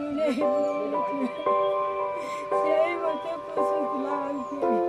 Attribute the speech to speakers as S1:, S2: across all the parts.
S1: Nee, nee, nee. Nee, maar dat was het laatste.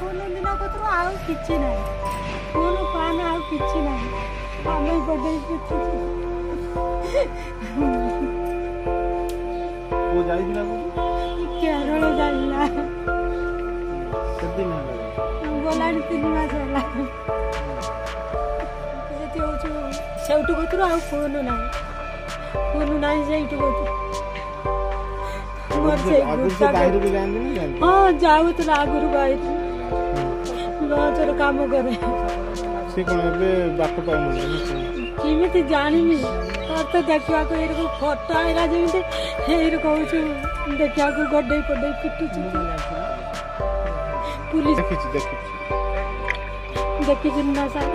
S1: Phone Meena କତରୁ ଆଉ କିଛି ନାହିଁ ଫୋନ୍ ଫାନ୍ ଆଉ କିଛି ନାହିଁ ଆମେ ଗୋଟେ କିଛି
S2: ମୁଁ ଯାଇଥିଲା
S1: କେରଳ ଯାଇଥିଲା
S2: କେତେଦିନ ହେଲା
S1: ଗଲାଣି ତିନି ମାସ ହେଲା ସେଠି ହଉଛୁ ସେଇଠୁ କତରୁ ଆଉ ଫୋନ୍ ନାହିଁ ଫୋନ୍ ନାହିଁ ସେଇଠୁ କତରୁ ହଁ ଯାଉଥିଲା ଆଗରୁ ବାହାରୁ ବହୁତ ଥର କାମ କରେ
S2: ସେ କ'ଣ ଏବେ ବାଟ ପାଉନାହାନ୍ତି
S1: କେମିତି ଜାଣିନି ତ ଦେଖିବାକୁ ଏଇରକ ଫଟୋ ଆଇଲା ଯେମିତି ଏଇରକ ହଉଛୁ ଦେଖିବାକୁ ଗଡ଼େଇ ପଡ଼େଇ ପିଟୁଛୁ ପୁଲିସ
S2: ଦେଖିଛି ଦେଖିଛି
S1: ଦେଖିଛି ନା ସାର୍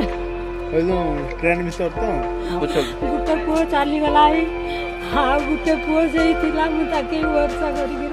S2: ଟ୍ରେନ୍ ଭିତରେ ତ
S1: ଗୋଟେ ପୁଅ ଚାଲିଗଲା ଏଇ ଆଉ ଗୋଟେ ପୁଅ ସେଇ ଥିଲା ମୁଁ ତାକୁ ବର୍ଷା କରିକି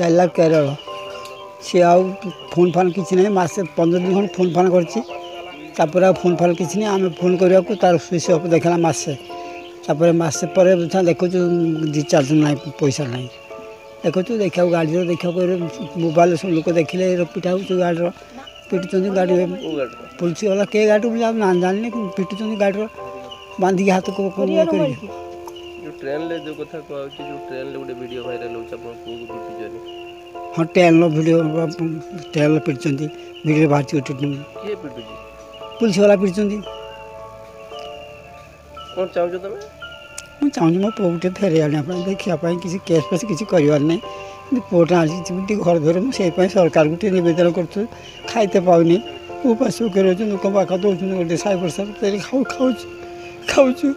S3: ଯାଇଲା କେରଳ ସିଏ ଆଉ ଫୋନ୍ ଫାନ୍ କିଛି ନାହିଁ ମାସେ ପନ୍ଦର ଦିନ ଖଣ୍ଡେ ଫୋନ୍ ଫାନ୍ କରିଛି ତାପରେ ଆଉ ଫୋନ୍ ଫାନ୍ କିଛି ନାହିଁ ଆମେ ଫୋନ୍ କରିବାକୁ ତା'ର ସୁଇଚ୍ ଅଫ୍ ଦେଖିଲା ମାସେ ତାପରେ ମାସେ ପରେ ଦେଖୁଛୁ ରିଚାର୍ଜ ନାହିଁ ପଇସା ନାହିଁ ଦେଖୁଛୁ ଦେଖିବାକୁ ଗାଡ଼ିର ଦେଖିବାକୁ ମୋବାଇଲ ସବୁ ଲୋକ ଦେଖିଲେ ପିଠା ହେଉଛୁ ଗାଡ଼ିର ପିଟୁଛନ୍ତି ଗାଡ଼ି ପୋଲିସ ଗଲା କେ ଗାଡ଼ି ବୋଲି ଆଉ ଜାଣିନି ପିଟୁଛନ୍ତି ଗାଡ଼ିର ବାନ୍ଧିକି ହାତ କରିକି
S4: ଯେଉଁ ଟ୍ରେନ୍ରେ ଯେଉଁ କଥା କୁହାହେଉଛି ଯେଉଁ ଟ୍ରେନ୍ରେ ଗୋଟେ ଭିଡ଼ିଓ ଭାଇରାଲ୍ ହେଉଛି ଆପଣ ପୁଅକୁ ପିଟୁଛନ୍ତି
S3: ହଁ ଟ୍ରେନ୍ର ଭିଡ଼ିଓ ଟ୍ରେନ୍ରେ ପିଟୁଛନ୍ତି ଭିଡ଼ିଓ ବାହାରିଛି
S4: କିଏ ପିଟୁଛି
S3: ପୋଲିସବାଲା ପିଟୁଛନ୍ତି
S4: କ'ଣ ଚାହୁଁଛ ତମେ
S3: ମୁଁ ଚାହୁଁଛି ମୋ ପୁଅକୁ ଟିକେ ଫେରେଇ ଆଣିବା ପାଇଁ ଦେଖିବା ପାଇଁ କିଛି କେସ୍ ଫେସ୍ କିଛି କରିବାର ନାହିଁ କିନ୍ତୁ ପୁଅଟା ଆସିଛି ଟିକେ ଘର ଧରେ ମୁଁ ସେଇପାଇଁ ସରକାରଙ୍କୁ ଟିକେ ନିବେଦନ କରୁଛୁ ଖାଇତେ ପାଉନି ପୁଅ ଉପାସ ସୁଖରେ ରହୁଛି ଲୋକଙ୍କ ପାଖ ଦେଉଛନ୍ତି ଗୋଟେ ସାହି ସାଇବର ସାର୍ ଖାଉ ଖାଉଛି ଖାଉଛୁ